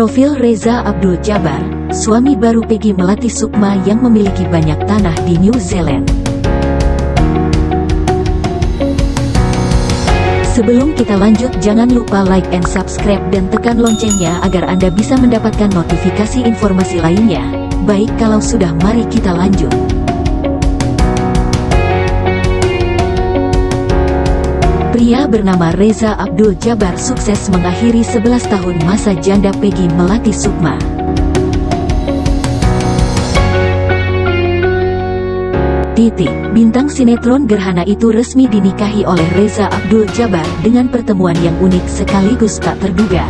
Profil Reza Abdul Jabar, suami baru Peggy Melati Sukma yang memiliki banyak tanah di New Zealand. Sebelum kita lanjut jangan lupa like and subscribe dan tekan loncengnya agar Anda bisa mendapatkan notifikasi informasi lainnya. Baik kalau sudah mari kita lanjut. Pria bernama Reza Abdul Jabar sukses mengakhiri 11 tahun masa janda Peggy Melati Sukma. Titik, bintang sinetron Gerhana itu resmi dinikahi oleh Reza Abdul Jabar dengan pertemuan yang unik sekaligus tak terduga.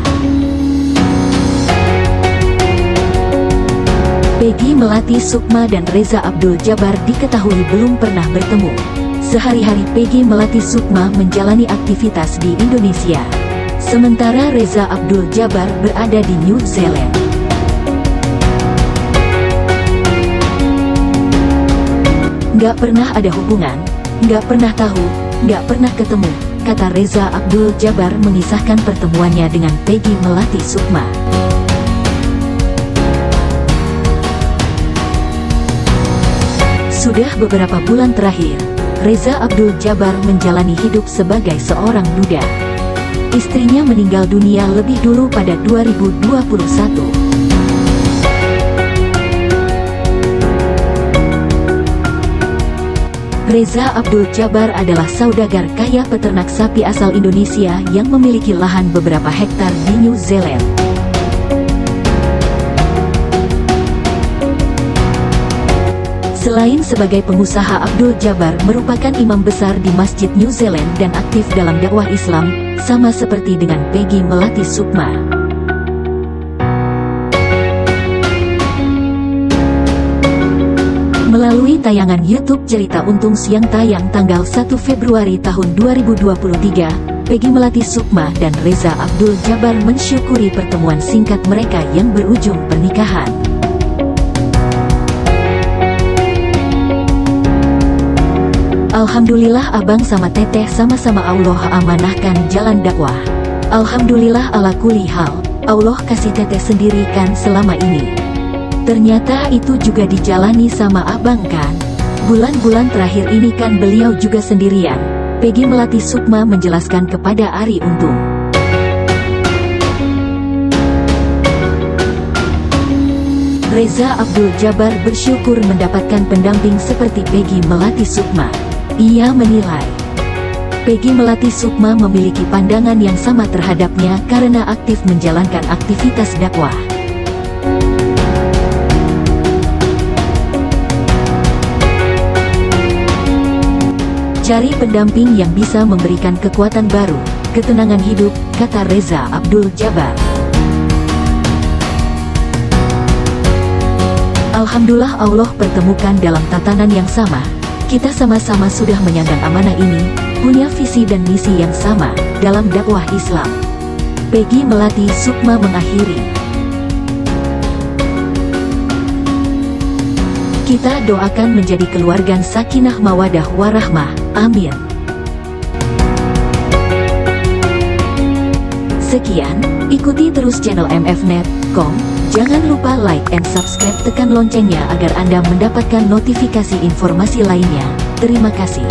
Peggy Melati Sukma dan Reza Abdul Jabar diketahui belum pernah bertemu. Sehari-hari Peggy Melati Sukma menjalani aktivitas di Indonesia. Sementara Reza Abdul Jabar berada di New Zealand. Gak pernah ada hubungan, gak pernah tahu, gak pernah ketemu, kata Reza Abdul Jabar mengisahkan pertemuannya dengan Peggy Melati Sukma. Sudah beberapa bulan terakhir, Reza Abdul Jabar menjalani hidup sebagai seorang duda. Istrinya meninggal dunia lebih dulu pada 2021. Reza Abdul Jabar adalah saudagar kaya peternak sapi asal Indonesia yang memiliki lahan beberapa hektar di New Zealand. Selain sebagai pengusaha Abdul Jabar merupakan imam besar di Masjid New Zealand dan aktif dalam dakwah Islam, sama seperti dengan Peggy Melati Sukma. Melalui tayangan YouTube Cerita Untung Siang tayang tanggal 1 Februari tahun 2023, Peggy Melati Sukma dan Reza Abdul Jabar mensyukuri pertemuan singkat mereka yang berujung pernikahan. Alhamdulillah abang sama teteh sama-sama Allah amanahkan jalan dakwah. Alhamdulillah ala kuli hal, Allah kasih teteh sendiri kan selama ini. Ternyata itu juga dijalani sama abang kan. Bulan-bulan terakhir ini kan beliau juga sendirian. Peggy Melati Sukma menjelaskan kepada Ari Untung. Reza Abdul Jabar bersyukur mendapatkan pendamping seperti Peggy Melati Sukma. Ia menilai, Peggy Melati Sukma memiliki pandangan yang sama terhadapnya karena aktif menjalankan aktivitas dakwah. Cari pendamping yang bisa memberikan kekuatan baru, ketenangan hidup, kata Reza Abdul Jabar. Alhamdulillah Allah pertemukan dalam tatanan yang sama, kita sama-sama sudah menyandang amanah ini, punya visi dan misi yang sama, dalam dakwah Islam. Peggy Melati Sukma mengakhiri. Kita doakan menjadi keluarga sakinah mawadah warahmah. Amin. Sekian, ikuti terus channel mfnet.com Jangan lupa like and subscribe tekan loncengnya agar Anda mendapatkan notifikasi informasi lainnya. Terima kasih.